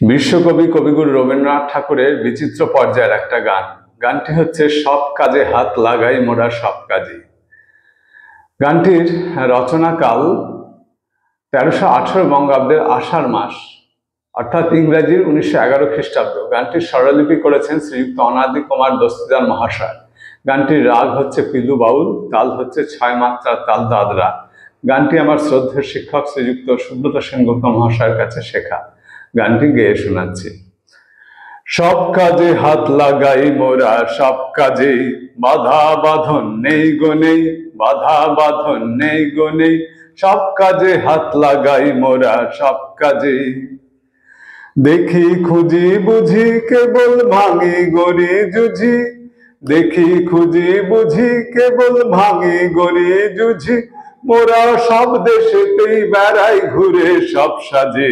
বিশ্বকবি কবিগুরু রবীন্দ্রনাথ ঠাকুরের বিচিত্র পর্যায়ের একটা গান। গানটি হচ্ছে, সব কাজে হাত লাগাই মোরা সব কাজে। গানটির রচনাকাল তেরোশো আঠারো বঙ্গাব্দের আষাঢ় মাস, অর্থাৎ ইংরাজির উনিশশো এগারো খ্রিস্টাব্দ। গানটির স্বরলিপি করেছেন শ্রীযুক্ত অনাদি কুমার দস্তিদার মহাশয়। গানটির রাগ হচ্ছে পিলু বাউল, তাল হচ্ছে ছয় মাত্রা তাল দাদরা। গানটি আমার শ্রদ্ধের শিক্ষক শ্রীযুক্ত সুব্রত সেনগুপ্ত মহাশয়ের কাছে শেখা। গানটি গেয়ে শোনাচ্ছি। সব কাজে হাত লাগাই মোরা, সব কাজে বাধা বাঁধন নেই গো নেই, বাধা বাঁধন নেই গো নেই। সব কাজে হাত লাগাই মোরা, সব কাজে দেখি খুঁজি বুঝি কেবল ভাঙি গড়ি জুঝি দেখি খুঁজি বুঝি কেবল ভাঙি গড়ি জুঝি মোরা সব দেশেতেই বেড়াই ঘুরে সব সাজে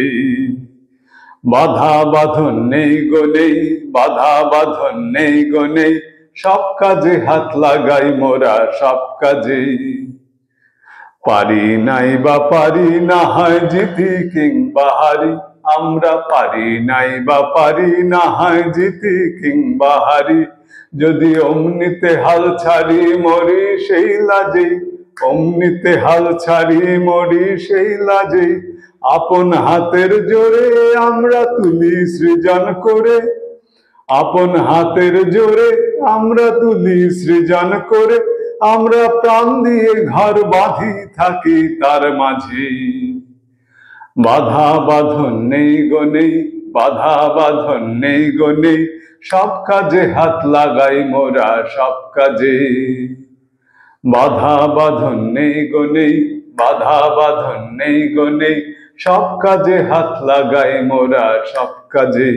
বাধা বাঁধন নেই গো নেই, বাধা বাঁধন নেই গো নেই, সব কাজে হাত লাগাই মোরা সব কাজে পারি নাই বা পারি না হয় জিতি কিংবা হারি, আমরা পারি নাই বা পারি না হয় জিতি কিংবা হারি, যদি অমনিতে হাল ছাড়ি মরি সেই লাজেই অমনিতে হাল ছাড়ি মরি সেই লাজেই আপন হাতের জোরে আমরা তুলি সৃজন করে। আপন হাতের জোরে আমরা তুলি সৃজন করে। আমরা প্রাণ দিয়ে ঘর বাঁধি থাকি তার মাঝে। বাধা বাঁধন নেই গো নেই, বাধা বাঁধন নেই গো নেই, সব কাজে হাত লাগাই মোরা সব কাজে। বাধা বাঁধন নেই গো নেই, বাধা বাঁধন নেই গো নেই। সব কাজে হাত লাগাই মোরা, সব কাজে।